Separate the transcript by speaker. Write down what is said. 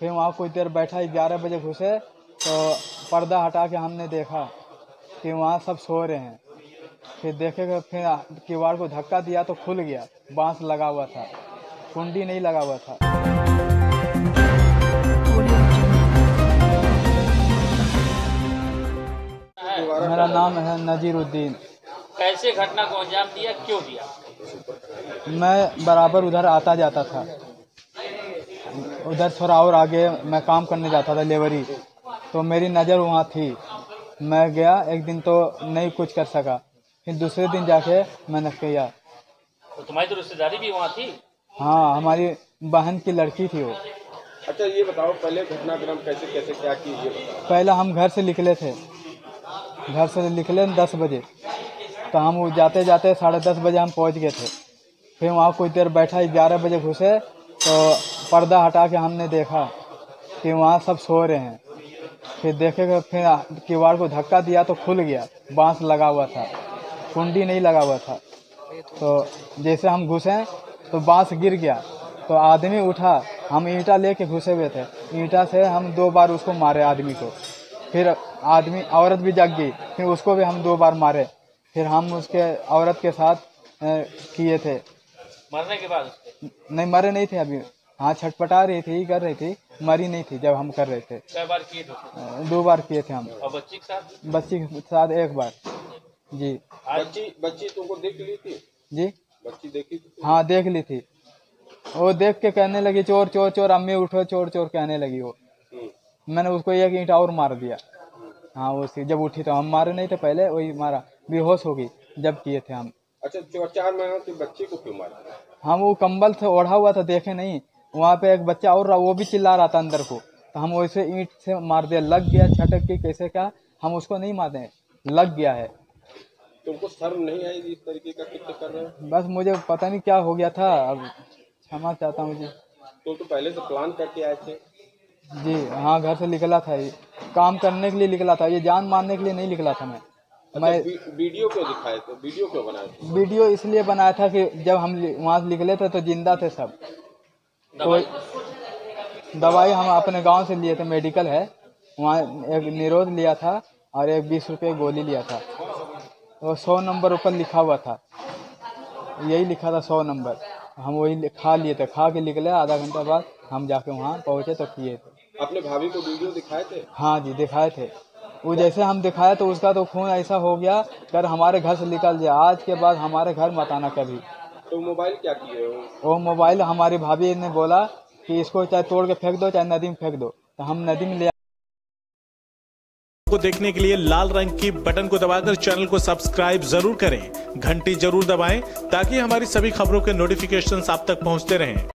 Speaker 1: फिर वहाँ कुछ देर बैठा ग्यारह बजे घुसे तो पर्दा हटा के हमने देखा कि वहाँ सब सो रहे हैं। फिर देखे फिर किवाड़ को धक्का दिया तो खुल गया बाँस लगा हुआ था कुंडी नहीं लगा हुआ था। मेरा नाम है नजीरुद्दीन।
Speaker 2: कैसे घटना को अंजाम दिया क्यों दिया?
Speaker 1: मैं बराबर उधर आता जाता था। उधर थोड़ा और आगे मैं काम करने जाता था लेबरी तो मेरी नज़र वहाँ थी। मैं गया एक दिन तो नहीं कुछ कर सका। फिर दूसरे दिन जाके मैंने किया।
Speaker 2: तो तुम्हारी तो रिश्तेदारी भी वहाँ थी?
Speaker 1: हाँ हमारी बहन की लड़की थी वो।
Speaker 3: अच्छा ये बताओ पहले घटनाक्रम कैसे कैसे क्या की ये बताओ?
Speaker 1: पहले हम घर से निकले थे। घर से निकले दस बजे। तो हम वो जाते जाते साढ़े दस बजे हम पहुँच गए थे। फिर वहाँ कुछ देर बैठा ग्यारह बजे घुसे। तो पर्दा हटा के हमने देखा कि वहाँ सब सो रहे हैं। फिर देखे फिर किवाड़ को धक्का दिया तो खुल गया, बाँस लगा हुआ था, कुंडी नहीं लगा हुआ था। तो जैसे हम घुसे तो बाँस गिर गया। तो आदमी उठा, हम ईंटा लेके घुसे हुए थे। ईंटा से हम दो बार उसको मारे आदमी को। फिर आदमी, औरत भी जग गई, फिर उसको भी हम दो बार मारे। फिर हम उसके, औरत के साथ किए थे।
Speaker 2: मरने के बाद उसके।
Speaker 1: नहीं मरे नहीं थे अभी। हाँ छटपटा रही थी कर रही थी मरी नहीं थी जब हम कर रहे थे।
Speaker 2: कई बार किए थे
Speaker 1: दो बार किए थे हम।
Speaker 2: और बच्ची के साथ?
Speaker 1: बच्ची के साथ एक बार। जी।
Speaker 3: बच्ची बच्ची तुमको देख ली थी?
Speaker 1: जी।
Speaker 3: बच्ची देखी थी?
Speaker 1: हाँ देख ली थी। वो देख के कहने लगी चोर चोर चोर अम्मी उठो चोर चोर कहने लगी वो।
Speaker 3: हम्म,
Speaker 1: मैंने उसको एक ईंट और मार दिया। हाँ वो जब उठी तो हम मारे नहीं थे पहले वही मारा। बेहोश हो गई जब किए थे हम।
Speaker 3: अच्छा जो चार महीना की बच्ची को क्यों मारा?
Speaker 1: हम वो कंबल से ओढ़ा हुआ था देखे नहीं। वहाँ पे एक बच्चा और रहा वो भी चिल्ला रहा था अंदर को। तो हम वैसे ईंट से मार दिया लग गया छटक के कैसे क्या? हम उसको नहीं मारते लग गया है।
Speaker 3: तुमको शर्म नहीं आई इस तरीके का कृत्य कर रहे हो?
Speaker 1: बस मुझे पता नहीं क्या हो गया था अब क्षमा चाहता हूँ मुझे
Speaker 3: तुम तो पहले से प्लान करके आए थे।
Speaker 1: जी हाँ घर से निकला था ये। काम करने के लिए निकला था ये जान मारने के लिए नहीं निकला था मैं। मैं
Speaker 3: वीडियो क्यों दिखाए थे? वीडियो क्यों बनाए थे?
Speaker 1: वीडियो इसलिए बनाया था कि जब हम वहाँ से निकले थे तो ज़िंदा थे सब।
Speaker 2: दवाई?
Speaker 1: दवाई हम अपने गाँव से लिए थे मेडिकल है। वहाँ एक निरोध लिया था और एक बीस रुपये गोली लिया था। वो सौ नंबर ऊपर लिखा हुआ था। यही लिखा था सौ नंबर। हम वही खा लिए थे। खा के निकले आधा घंटा बाद हम जाके वहाँ पहुँचे तो किए। थे
Speaker 3: अपने भाभी को वीडियो दिखाए थे?
Speaker 1: हाँ जी दिखाए थे। वो जैसे हम दिखाया तो उसका तो खून ऐसा हो गया कर हमारे घर से निकल जाए आज के बाद हमारे घर मत आना कभी।
Speaker 3: तो मोबाइल क्या किए
Speaker 1: वो मोबाइल हमारी भाभी ने बोला कि इसको चाहे तोड़ के फेंक दो चाहे नदी में फेंक दो। तो हम नदी में ले
Speaker 4: को देखने के लिए लाल रंग की बटन को दबाकर चैनल को सब्सक्राइब ज़रूर करें। घंटी ज़रूर दबाएँ ताकि हमारी सभी खबरों के नोटिफिकेशन आप तक पहुँचते रहें।